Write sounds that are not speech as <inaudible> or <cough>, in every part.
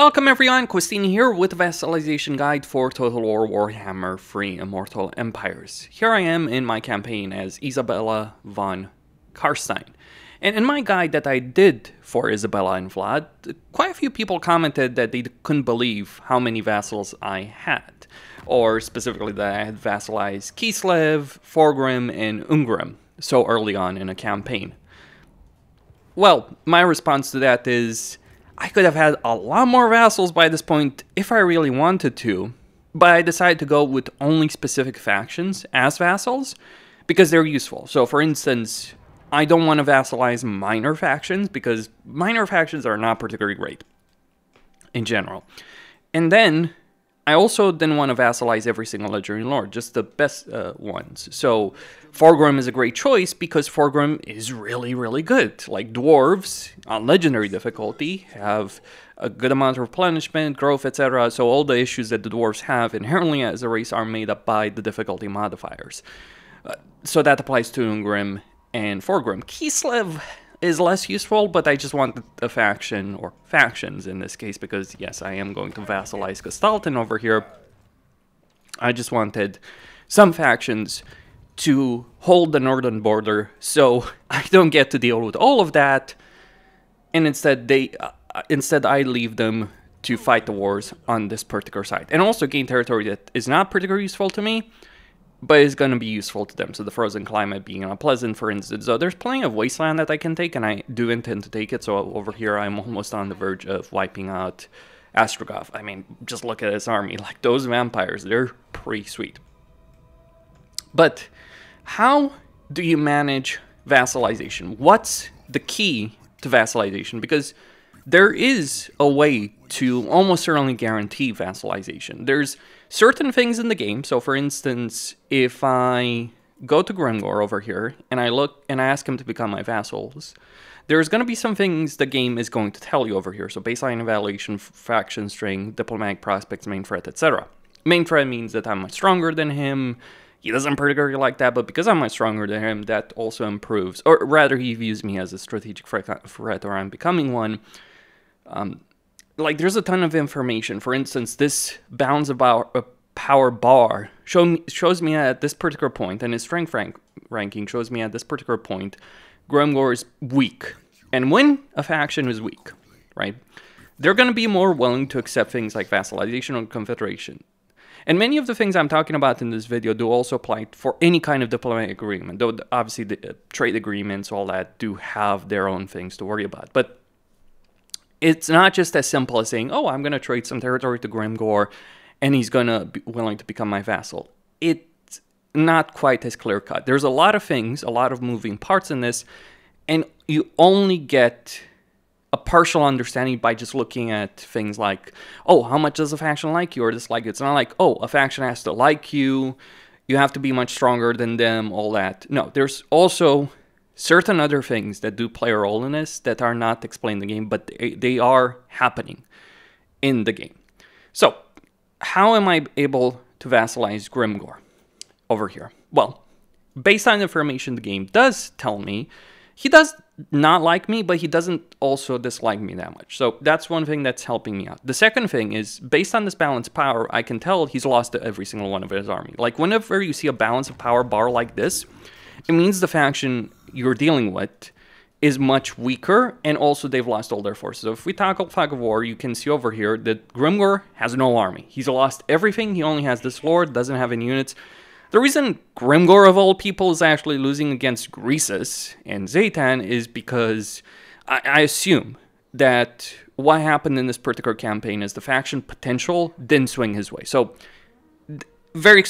Welcome everyone, Costin here with the Vassalization Guide for Total War Warhammer 3 Immortal Empires. Here I am in my campaign as Isabella von Karstein. And in my guide that I did for Isabella and Vlad, quite a few people commented that they couldn't believe how many vassals I had. Or specifically that I had vassalized Kislev, Thorgrim, and Ungrim so early on in a campaign. Well, my response to that is I could have had a lot more vassals by this point if I really wanted to, but I decided to go with only specific factions as vassals because they're useful. So, for instance, I don't want to vassalize minor factions because minor factions are not particularly great in general. And then I also didn't want to vassalize every single legendary lord, just the best uh, ones. So Thorgrim is a great choice because Thorgrim is really, really good. Like dwarves on legendary difficulty have a good amount of replenishment, growth, etc. So all the issues that the dwarves have inherently as a race are made up by the difficulty modifiers. Uh, so that applies to Ungrim and Thorgrim. Kislev is less useful, but I just want a faction, or factions in this case, because yes, I am going to vassalize Kostaltyn over here. I just wanted some factions to hold the northern border, so <laughs> I don't get to deal with all of that, and instead they, uh, instead I leave them to fight the wars on this particular side, and also gain territory that is not particularly useful to me, but it's going to be useful to them. So the frozen climate being unpleasant, for instance. So there's plenty of wasteland that I can take, and I do intend to take it. So over here, I'm almost on the verge of wiping out Ostrogoth. I mean, just look at his army. <laughs> Like, those vampires, they're pretty sweet. But how do you manage vassalization? What's the key to vassalization? Because there is a way to almost certainly guarantee vassalization. There's certain things in the game. So, for instance, if I go to Grimgor over here and I look and I ask him to become my vassals, there's going to be some things the game is going to tell you over here. So, baseline evaluation, faction strength, diplomatic prospects, main threat, etc. Main threat means that I'm much stronger than him. He doesn't particularly like that, but because I'm much stronger than him, that also improves. Or rather, he views me as a strategic threat, or I'm becoming one. Um, like there's a ton of information. For instance, this bounds about a power bar show shows me at this particular point, and his strength rank, ranking shows me at this particular point, Grimgor is weak. And when a faction is weak, right, they're going to be more willing to accept things like vassalization or confederation. And many of the things I'm talking about in this video do also apply for any kind of diplomatic agreement, though obviously the uh, trade agreements, all that, do have their own things to worry about. But it's not just as simple as saying, oh, I'm going to trade some territory to Grimgor and he's going to be willing to become my vassal. It's not quite as clear cut. There's a lot of things, a lot of moving parts in this, and you only get a partial understanding by just looking at things like, oh, how much does a faction like you or dislike you? It's not like, oh, a faction has to like you, you have to be much stronger than them, all that. No, there's also certain other things that do play a role in this that are not explained in the game, but they, are happening in the game. So, how am I able to vassalize Grimgor over here? Well, based on information the game does tell me, he does not like me, but he doesn't also dislike me that much. So that's one thing that's helping me out. The second thing is, based on this balance power, I can tell he's lost every single one of his army. Like, whenever you see a balance of power bar like this, it means the faction you're dealing with is much weaker, and also they've lost all their forces. So if we tackle Fog of War, you can see over here that Grimgor has no army. He's lost everything. He only has this lord, doesn't have any units. The reason Grimgor of all people is actually losing against Greasus and Zhatan is because I, I assume that what happened in this particular campaign is the faction potential didn't swing his way. So very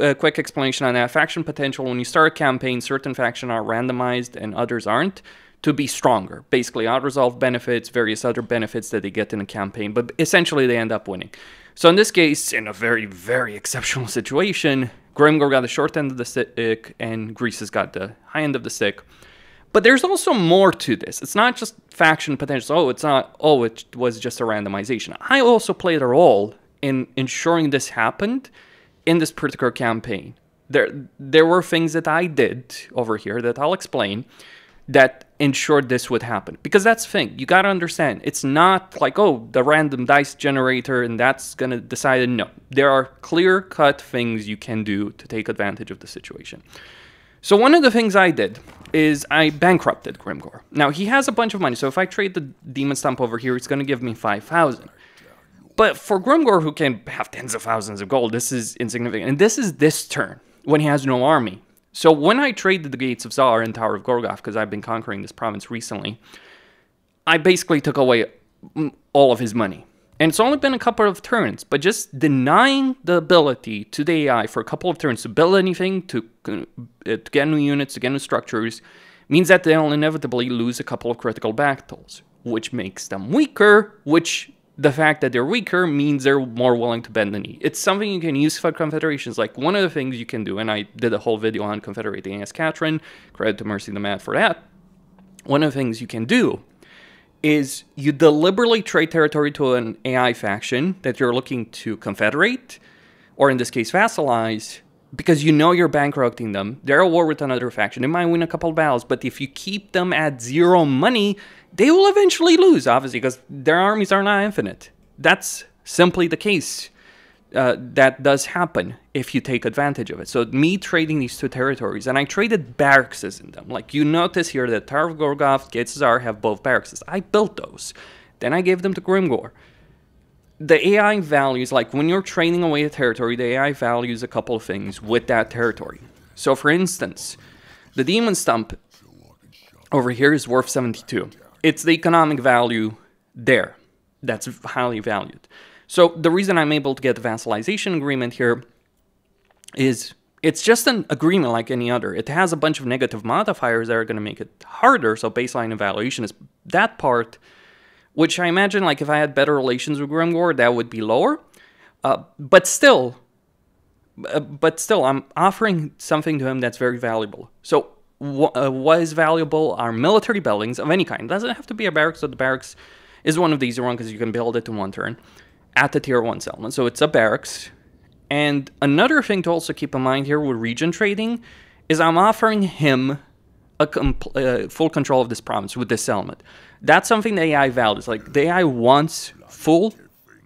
uh, quick explanation on that. Faction potential, when you start a campaign, certain factions are randomized and others aren't to be stronger. Basically, auto-resolve benefits, various other benefits that they get in a campaign, but essentially they end up winning. So in this case, in a very, very exceptional <laughs> situation, Grimgor got the short end of the stick and Greasus got the high end of the stick. But there's also more to this. It's not just faction potential. Oh, it's not, oh, it was just a randomization. I also played a role in ensuring this happened in this particular campaign. There, there were things that I did over here that I'll explain that ensured this would happen. Because that's the thing, you gotta understand, it's not like, oh, the random dice generator and that's gonna decide it. No, there are clear cut things you can do to take advantage of the situation. So one of the things I did is I bankrupted Grimgor. Now he has a bunch of money, so if I trade the Demon Stump over here, it's gonna give me 5,000. But for Grimgor, who can have tens of thousands of gold, this is insignificant. And this is this turn, when he has no army. So when I traded the Gates of Zar and Tower of Gorgoth, because I've been conquering this province recently, I basically took away all of his money. And it's only been a couple of turns, but just denying the ability to the AI for a couple of turns to build anything, to, uh, to get new units, to get new structures, means that they'll inevitably lose a couple of critical battles, which makes them weaker, which the fact that they're weaker means they're more willing to bend the knee. It's something you can use for confederations. Like one of the things you can do, and I did a whole video on confederating as Katrin, credit to Mercy the Mad for that. One of the things you can do is you deliberately trade territory to an AI faction that you're looking to confederate, or in this case vassalize, because you know you're bankrupting them. They're at war with another faction. They might win a couple battles, but if you keep them at zero money, they will eventually lose, obviously, because their armies are not infinite. That's simply the case. Uh, that does happen if you take advantage of it. So me trading these two territories, and I traded barracks in them. Like you notice here that Gorgoth, Gates have both barracks. I built those. Then I gave them to Grimgor. The AI values, like when you're trading away a territory, the AI values a couple of things with that territory. So for instance, the Demon Stump over here is worth 72 it's the economic value there that's highly valued. So the reason I'm able to get the vassalization agreement here is it's just an agreement like any other. It has a bunch of negative modifiers that are going to make it harder. So baseline evaluation is that part, which I imagine like if I had better relations with Grimgor, that would be lower. Uh, but still, uh, but still, I'm offering something to him that's very valuable. So uh, what is valuable are military buildings of any kind. It doesn't have to be a barracks, so the barracks is one of these one because you can build it in one turn at the tier 1 settlement. So it's a barracks. And another thing to also keep in mind here with region trading is I'm offering him a uh, full control of this province with this settlement. That's something the AI values. Like the AI wants full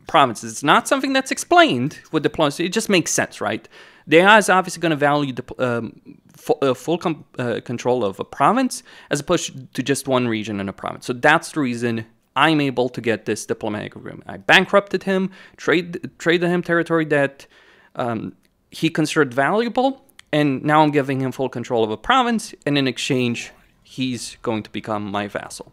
provinces. It's not something that's explained with diplomacy. It just makes sense, right? The AI is obviously going to value the, um, uh, full uh, control of a province as opposed to just one region in a province. So that's the reason I'm able to get this diplomatic agreement. I bankrupted him, trade, traded him territory that um, he considered valuable, and now I'm giving him full control of a province, and in exchange, he's going to become my vassal.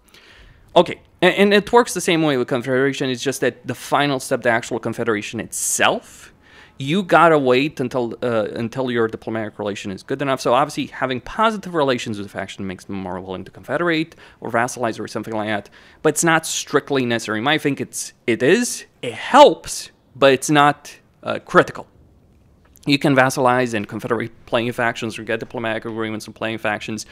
Okay, and, and it works the same way with confederation. It's just that the final step, the actual confederation itself, you gotta wait until uh, until your diplomatic relation is good enough. So obviously, having positive relations with a faction makes them more willing to confederate or vassalize or something like that. But it's not strictly necessary. Might think it's it is. It helps, but it's not uh, critical. You can vassalize and confederate playing factions or get diplomatic agreements and playing factions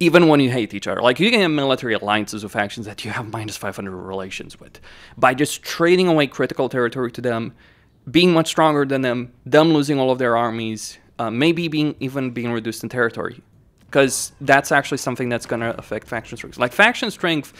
even when you hate each other. Like you can have military alliances with factions that you have minus 500 relations with. By just trading away critical territory to them, being much stronger than them, them losing all of their armies, uh, maybe being even being reduced in territory, because that's actually something that's going to affect faction strength. Like faction strength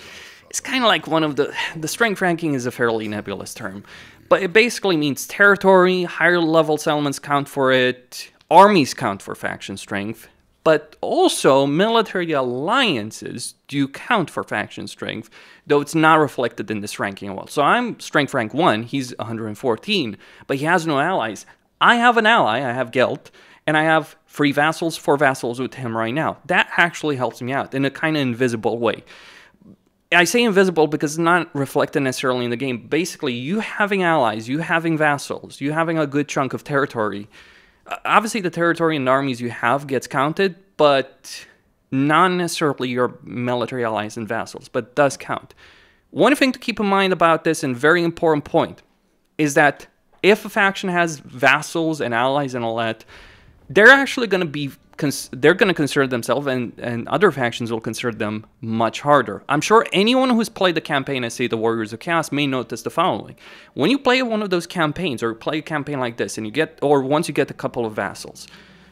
is kind of like one of the the strength ranking is a fairly nebulous term, but it basically means territory, higher level settlements count for it, armies count for faction strength, but also military alliances do count for faction strength, though it's not reflected in this ranking well. So I'm strength rank 1, he's 114, but he has no allies. I have an ally, I have Gelt, and I have three vassals, four vassals with him right now. That actually helps me out in a kind of invisible way. I say invisible because it's not reflected necessarily in the game. Basically, you having allies, you having vassals, you having a good chunk of territory, Uh, obviously the territory and armies you have gets counted, but not necessarily your military allies and vassals, but does count. One thing to keep in mind about this, and very important point, is that if a faction has vassals and allies and all that, they're actually going to be they're going to consider themselves, and, and other factions will consider them much harder. I'm sure anyone who's played the campaign as, say, the Warriors of Chaos may notice the following. When you play one of those campaigns, or play a campaign like this, and you get, or once you get a couple of vassals,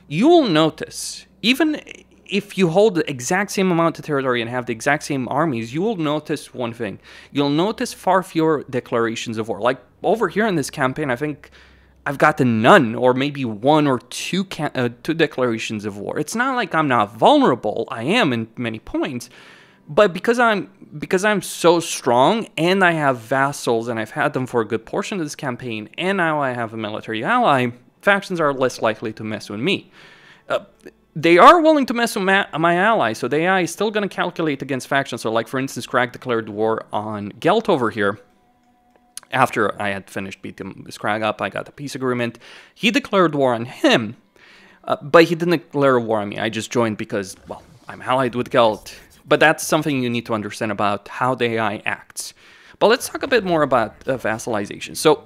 you will notice, even if you hold the exact same amount of territory and have the exact same armies, you will notice one thing. You'll notice far fewer declarations of war. Like over here in this campaign, I think I've gotten none, or maybe one or two uh, two declarations of war. It's not like I'm not vulnerable. I am in many points, but because I'm because I'm so strong and I have vassals and I've had them for a good portion of this campaign, and now I have a military ally, factions are less likely to mess with me. Uh, they are willing to mess with my, my ally, so the AI is still going to calculate against factions. So, like for instance, Skrag declared war on Gelt over here after I had finished beating Skrag up, I got a peace agreement. He declared war on him, uh, but he didn't declare war on me. I just joined because, well, I'm allied with Gelt. But that's something you need to understand about how the AI acts. But let's talk a bit more about uh, vassalization. So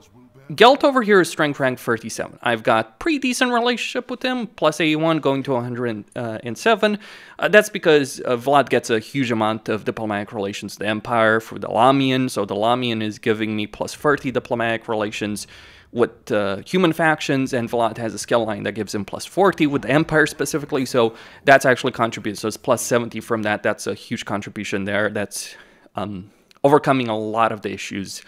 Gelt over here is strength rank 37. I've got pretty decent relationship with him, plus 81 going to 107. Uh, that's because uh, Vlad gets a huge amount of diplomatic relations to the Empire for the Lahmian, so the Lahmian is giving me plus 30 diplomatic relations with uh, human factions, and Vlad has a skill line that gives him plus 40 with the Empire specifically, so that's actually contributed. So it's plus 70 from that. That's a huge contribution there. That's um, overcoming a lot of the issues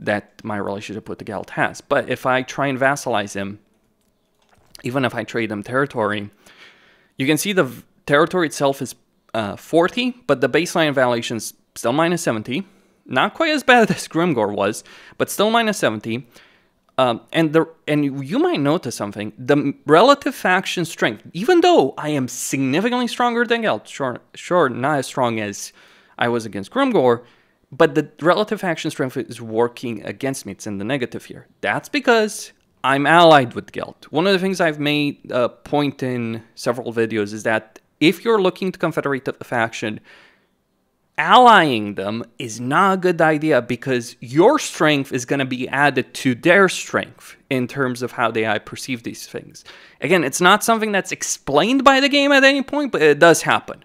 that my relationship with the Gelt has. But if I try and vassalize him, even if I trade him territory, you can see the territory itself is uh, 40, but the baseline evaluation is still minus 70. Not quite as bad <laughs> as Grimgor was, but still minus 70. Um, and the and you might notice something: the relative faction strength. Even though I am significantly stronger than Gelt, sure, sure, not as strong as I was against Grimgor, but the relative faction strength is working against me. It's in the negative here. That's because I'm allied with Gelt. One of the things I've made a point in several videos is that if you're looking to confederate a faction, allying them is not a good idea because your strength is going to be added to their strength in terms of how they perceive these things. Again, it's not something that's explained by the game at any point, but it does happen.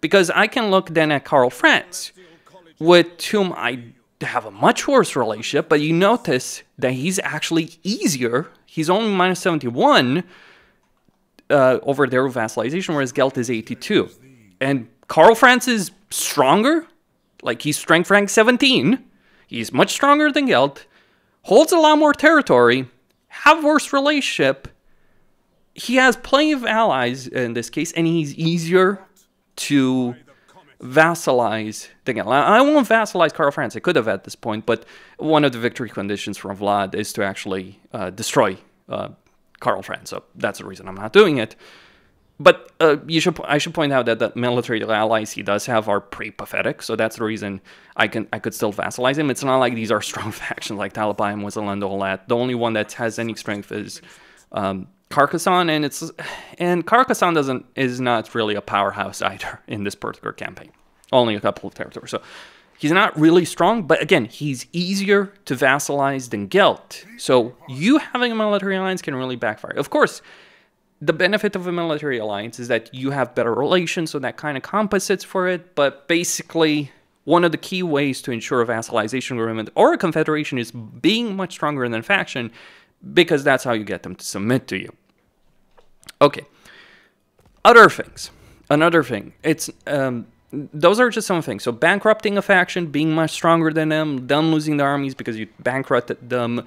Because I can look then at Karl Franz with whom I have a much worse relationship, but you notice that he's actually easier. He's only minus 71 uh, over their vassalization, whereas Gelt is 82. And Karl Franz is stronger. Like, he's strength rank 17. He's much stronger than Gelt. Holds a lot more territory. Have worse relationship. He has plenty of allies in this case, and he's easier to vassalize the. I won't vassalize Karl Franz. I could have at this point, but one of the victory conditions from Vlad is to actually uh, destroy uh, Karl Franz. So that's the reason I'm not doing it. But uh, you should I should point out that the military allies he does have are pretty pathetic. So that's the reason I can I could still vassalize him. It's not like these are <laughs> strong factions like Talabheim, Wizzel, and all that. The only one that has any strength is um, Carcassonne, and it's and Carcassonne doesn't is not really a powerhouse either <laughs> in this particular campaign. Only a couple of territories, so he's not really strong. But again, he's easier to vassalize than Gelt. So you having a military alliance can really backfire. Of course, the benefit of a military alliance is that you have better relations, so that kind of compensates for it. But basically, one of the key ways to ensure a vassalization agreement or a confederation is being much stronger than a faction because that's how you get them to submit to you. Okay. Other things. Another thing. It's um, those are just some things. So bankrupting a faction, being much stronger than them, them losing their armies because you bankrupted them,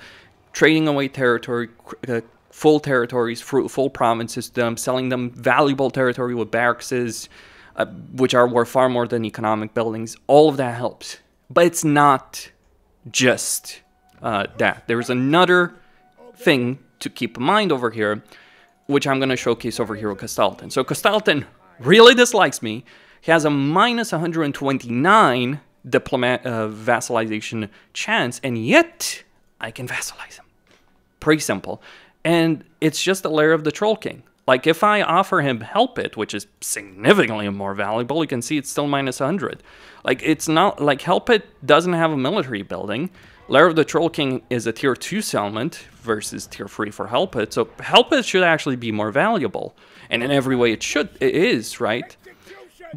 trading away territory, uh, full territories, full provinces to them, selling them valuable territory with barracks, uh, which are worth far more than economic buildings. All of that helps, but it's not just uh, that. There's another thing to keep in mind over here, which I'm going to showcase over here with Castalton. So Castalton really dislikes me. He has a minus 129 diplomat uh, vassalization chance, and yet I can vassalize him. Pretty simple. And it's just a layer of the Troll King. Like if I offer him Hell Pit, which is significantly more valuable, you can see it's still minus 100. Like it's not like Hell Pit doesn't have a military building. Lair of the Troll King is a tier 2 settlement versus tier 3 for Hell Pit, so Hell Pit should actually be more valuable. And in every way it should, it is, right?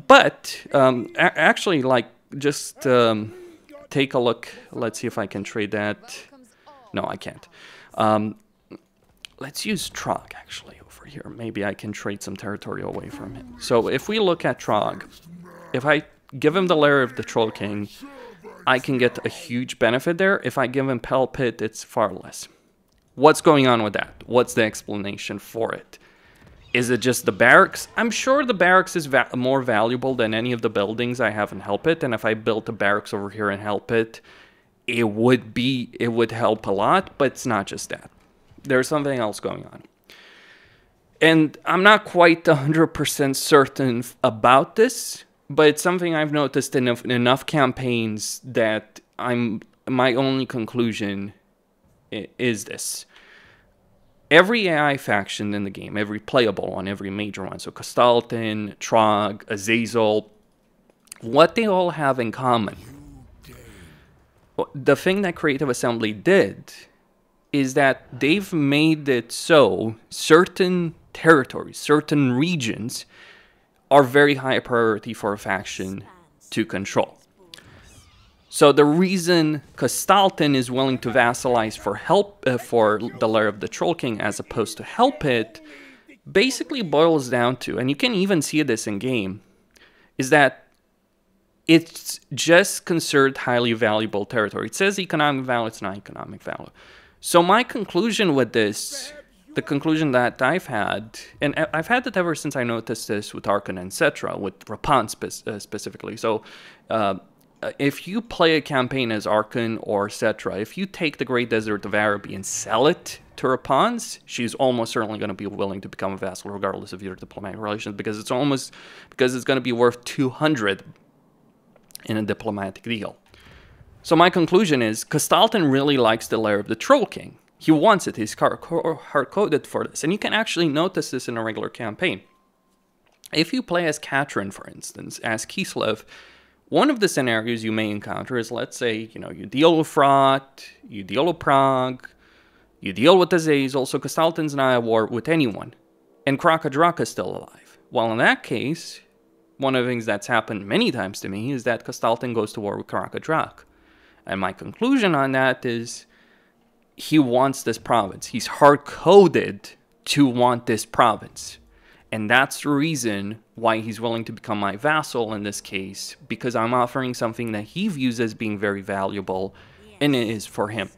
But, um, actually, like, just um, take a look. Let's see if I can trade that. No, I can't. Um, let's use Throgg actually over here. Maybe I can trade some territory away from him. So if we look at Throgg, if I give him the lair of the Troll King, I can get a huge benefit there. If I give him Hell Pit, it's far less. What's going on with that? What's the explanation for it? Is it just the barracks? I'm sure the barracks is va more valuable than any of the buildings I have in Hell Pit, and if I built a barracks over here in Hell Pit, it would be it would help a lot, but it's not just that. There's something else going on. And I'm not quite 100% certain about this, but it's something I've noticed in enough campaigns that I'm my only conclusion is this. Every AI faction in the game, every playable one, every major one, so Kostaltyn, Throgg, Azazel, what they all have in common, the thing that Creative Assembly did is that they've made it so certain territories, certain regions are very high priority for a faction to control. So the reason Kostaltyn is willing to vassalize for help uh, for the lair of the Troll King as opposed to Hell Pit basically boils down to, and you can even see this in game, is that it's just considered highly valuable territory. It says economic value, it's not economic value. So my conclusion with this, the conclusion that I've had, and I've had it ever since I noticed this with Arkhan and Settra, with Repanse spe uh, specifically. So uh, uh, if you play a campaign as Arkhan or Settra, if you take the Great Desert of Araby and sell it to Repanse, she's almost certainly going to be willing to become a vassal regardless of your diplomatic relations because it's almost because it's going to be worth 200 in a diplomatic deal. So my conclusion is Kostaltyn really likes the lair of the Troll King. He wants it. He's hard-coded for this. And you can actually notice this in a regular campaign. If you play as Katrin, for instance, as Kislev, one of the scenarios you may encounter is, let's say, you know, you deal with Throgg, you deal with Praag, you deal with Azazel, so Kostaltyn's not at war with anyone, and Kraka is still alive. Well, in that case, one of the things that's happened many times to me is that Kostaltyn goes to war with Kraka And my conclusion on that is he wants this province. He's hard-coded to want this province. And that's the reason why he's willing to become my vassal in this case, because I'm offering something that he views as being very valuable, and it is for him.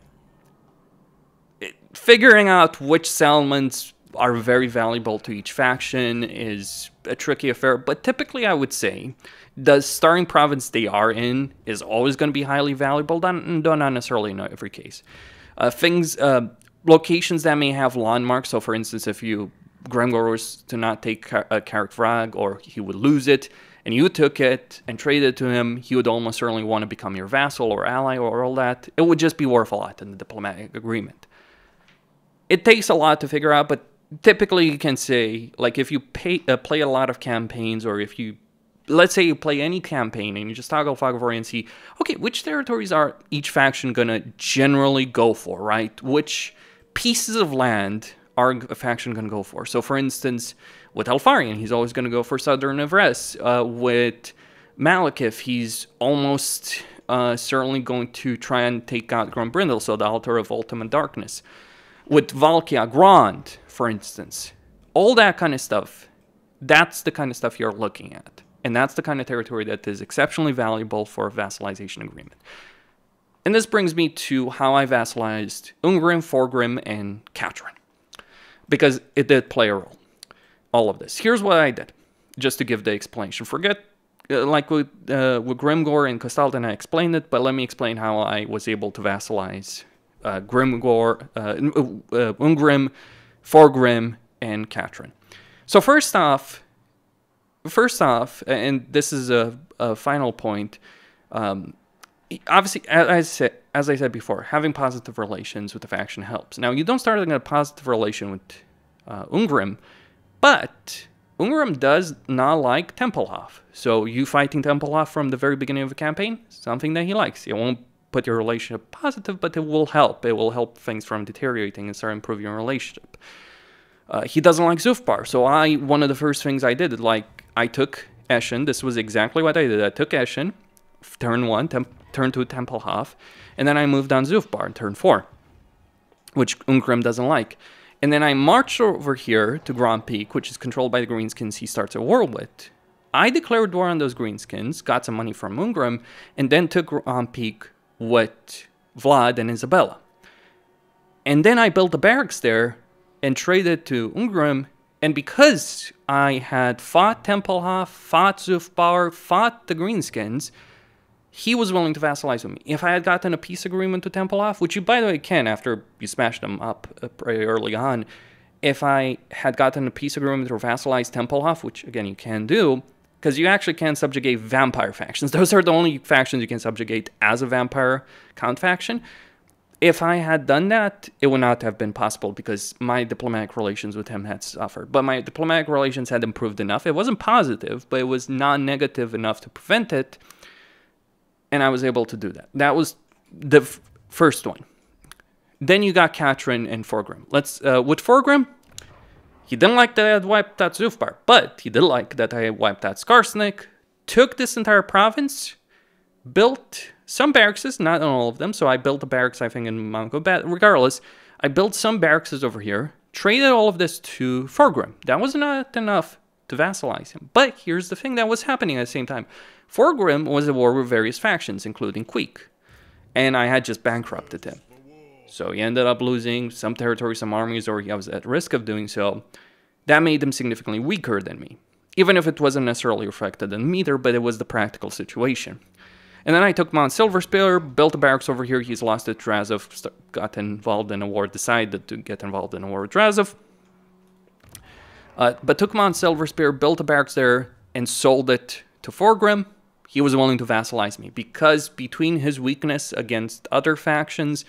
It, figuring out which settlements are very valuable to each faction is a tricky affair, but typically I would say the starting province they are in is always going to be highly valuable, though not necessarily in every case. Uh, things, uh, locations that may have landmarks, so for instance, if you Grimgor was to not take a Karak Vrag or he would lose it, and you took it and traded it to him, he would almost certainly want to become your vassal or ally or all that. It would just be worth a lot in the diplomatic agreement. It takes a lot to figure out, but typically you can say, like, if you pay, uh, play a lot of campaigns or if you let's say you play any campaign and you just toggle Fog War and see, okay, which territories are each faction to generally go for, right? Which pieces of land are a faction to go for. So, for instance, with Eltharion, he's always to go for Southern Yvresse. Uh, with Malekith, he's almost uh, certainly going to try and take out Grombrindal, so the Altar of Ultimate Darkness. With Valkia Grand, for instance, all that kind of stuff, that's the kind of stuff you're looking at. And that's the kind of territory that is exceptionally valuable for a vassalization agreement. And this brings me to how I vassalized Ungrim, Thorgrim, and Katrin because it did play a role. All of this. Here's what I did, just to give the explanation. Forget, uh, like with, uh, with Grimgor and Kostaltyn, I explained it, but let me explain how I was able to vassalize uh, Grimgor, uh, uh Ungrim, Thorgrim, and Katrin. So first off, first off, and this is a, a final point, um, obviously, as I said, as I said before, having positive relations with the faction helps. Now, you don't start in a positive relation with uh, Ungrim, but Ungrim does not like Tempelhof. So you fighting Tempelhof from the very beginning of the campaign, something that he likes. It won't put your relationship positive, but it will help. It will help things from deteriorating and start improving your relationship. Uh, he doesn't like Zufbar, so I one of the first things I did, like I took Eschen. This was exactly what I did. I took Eschen, turn one, turn two Tempelhof, and then I moved on Zufbar in turn four, which Ungrim doesn't like. And then I marched over here to Grand Peak, which is controlled by the Greenskins he starts a war with. I declared war on those Greenskins, got some money from Ungrim, and then took Grand Peak with Vlad and Isabella. And then I built a barracks there and traded to Ungrim. And because I had fought Tempelhof, fought Zufbar, fought the Greenskins, he was willing to vassalize with me. If I had gotten a peace agreement to Tempelhof, which you, by the way, can after you smash them up uh, pretty early on, if I had gotten a peace agreement or vassalized Tempelhof, which again you can do, because you actually can subjugate vampire factions. <laughs> Those are the only factions you can subjugate as a vampire count faction. If I had done that, it would not have been possible because my diplomatic relations with him had suffered. But my diplomatic relations had improved enough. It wasn't positive, but it was non negative enough to prevent it and I was able to do that. That was the first one. Then you got Katrin and Thorgrim. Let's uh, with Thorgrim, he didn't like that I had wiped out Zufbar, but he did like that I wiped out Skarsnik, took this entire province, built some barracks, not all of them. So I built a barracks, I think, in Mongo. But regardless, I built some barracks over here, traded all of this to Thorgrim. That was not enough to vassalize him. But here's the thing that was happening at the same time. Thorgrim was at war with various factions, including Queek, and I had just bankrupted him. So he ended up losing some territory, some armies, or he was at risk of doing so. That made him significantly weaker than me, even if it wasn't necessarily reflected in meter, but it was the practical situation. And then I took Mount Silverspear, built a barracks over here. He's lost at Drazov, got involved in a war, decided to get involved in a war with Drazov. Uh, but took Mount Silverspear, built a barracks there, and sold it to Thorgrim, he was willing to vassalize me because between his weakness against other factions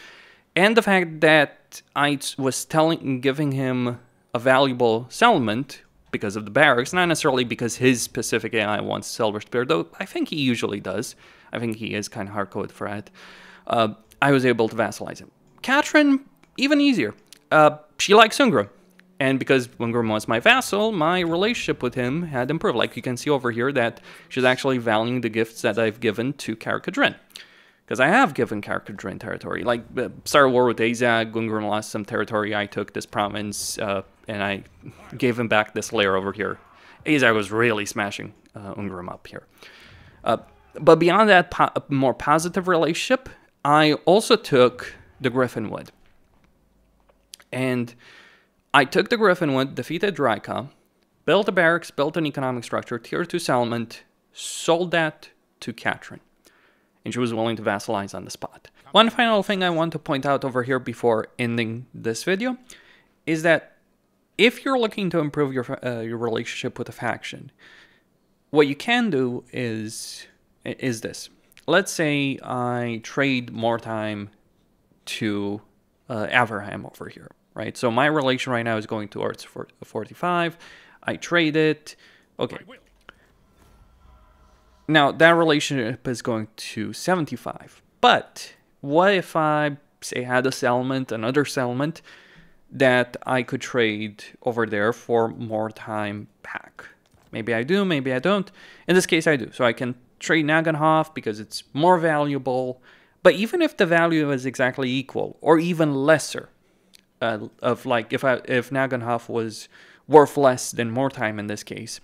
and the fact that I was telling giving him a valuable settlement because of the barracks, not necessarily because his specific AI wants Silver Spear, though I think he usually does. I think he is kind of hardcoded for it. Uh, I was able to vassalize him. Katrin, even easier. Uh, she likes Sungra. And because Ungrim was my vassal, my relationship with him had improved. Like you can see over here that she's actually valuing the gifts that I've given to Karak Kadrin. Because I have given Karak Kadrin territory. Like, uh, started war with Azhag, Ungrim lost some territory, I took this province, uh, and I gave him back this layer over here. Azhag was really smashing uh, Ungrim up here. Uh, but beyond that po more positive relationship, I also took the Griffinwood. And I took the Griffinwood, defeated Dryka, built a barracks, built an economic structure, tier 2 settlement, sold that to Katrin. And she was willing to vassalize on the spot. One final thing I want to point out over here before ending this video is that if you're looking to improve your, uh, your relationship with a faction, what you can do is, is this. Let's say I trade Mordheim to uh, Averheim over here right? So my relation right now is going towards 45. I trade it. Okay. Now that relationship is going to 75. But what if I say had a settlement, another settlement that I could trade over there for Mordheim back? Maybe I do, maybe I don't. In this case, I do. So I can trade Nagenhof because it's more valuable. But even if the value is exactly equal or even lesser, uh, of like if I if Nagenhof was worth less than Mordheim in this case.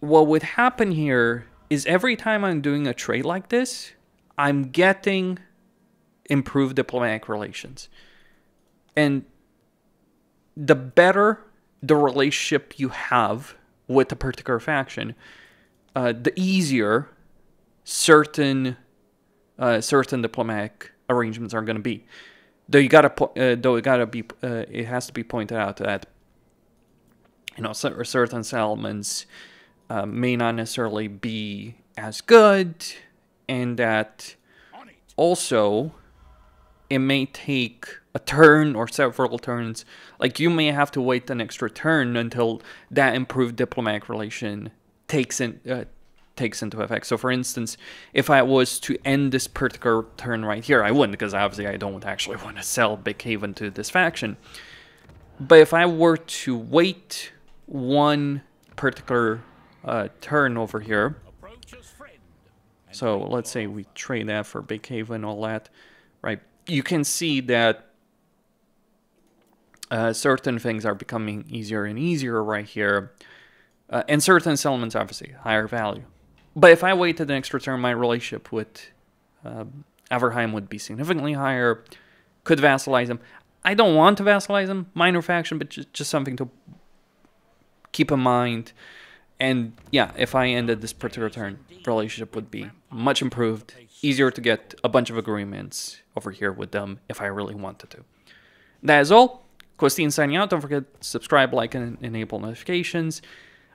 What would happen here is every time I'm doing a trade like this, I'm getting improved diplomatic relations. And the better the relationship you have with a particular faction, uh, the easier certain uh, certain diplomatic arrangements are going to be though you gotta uh, though it gotta be uh, it has to be pointed out that you know certain settlements uh, may not necessarily be as good and that also it may take a turn or several turns like you may have to wait an extra turn until that improved diplomatic relation takes in uh, takes into effect. So for instance, if I was to end this particular turn right here, I wouldn't because obviously I don't actually want to sell Big Haven to this faction. But if I were to wait one particular uh, turn over here, so let's say we trade that for Big Haven, all that, right? You can see that Uh, certain things are becoming easier and easier right here. Uh, and certain settlements, obviously, higher value. But if I waited an extra turn, my relationship with uh, Averheim would be significantly higher. Could vassalize him. I don't want to vassalize him, minor faction, but just, just something to keep in mind. And yeah, if I ended this particular turn, relationship would be much improved, easier to get a bunch of agreements over here with them if I really wanted to. That is all. Costin signing out. Don't forget to subscribe, like, and enable notifications.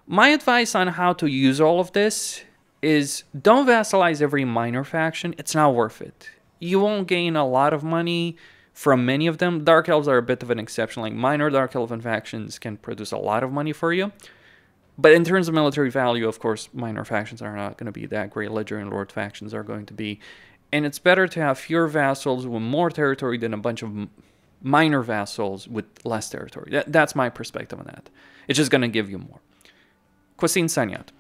My advice on how to use all of this is don't vassalize every minor faction. It's not worth it. You won't gain a lot of money from many of them. Dark Elves are a bit of an exception. Like minor Dark Elven factions can produce a lot of money for you. But in terms of military value, of course, minor factions are not going to be that great. Legendary Lord factions are going to be. And it's better to have fewer vassals with more territory than a bunch of minor vassals with less territory. That, that's my perspective on that. It's just going to give you more. Costin out.